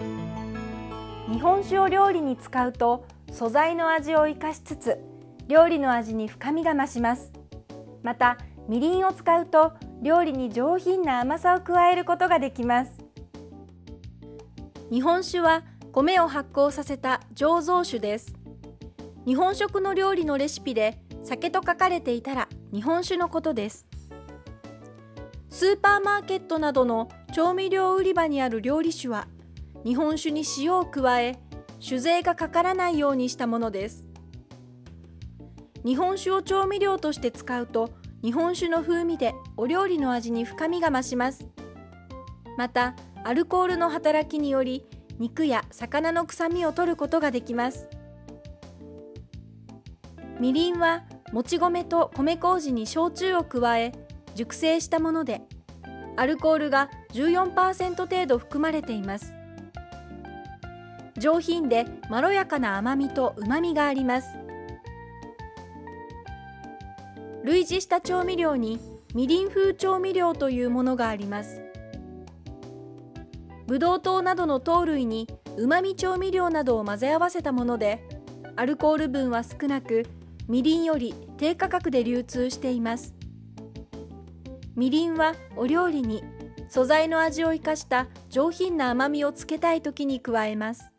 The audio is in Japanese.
日本酒を料理に使うと素材の味を生かしつつ料理の味に深みが増します。またみりんを使うと料理に上品な甘さを加えることができます。日本酒は米を発酵させた醸造酒です。日本食の料理のレシピで酒と書かれていたら日本酒のことです。スーパーマーケットなどの調味料売り場にある料理酒は日本酒に塩を加え酒税がかからないようにしたものです。日本酒を調味料として使うと日本酒の風味でお料理の味に深みが増します。またアルコールの働きにより肉や魚の臭みを取ることができます。みりんはもち米と米麹に焼酎を加え熟成したものでアルコールが14%程度含まれています。上品でまろやかな甘みと旨みがあります。類似した調味料にみりん風調味料というものがあります。ブドウ糖などの糖類にうまみ調味料などを混ぜ合わせたものでアルコール分は少なくみりんより低価格で流通しています。みりんはお料理に素材の味を生かした上品な甘みをつけたい時に加えます。